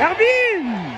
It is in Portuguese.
Herbin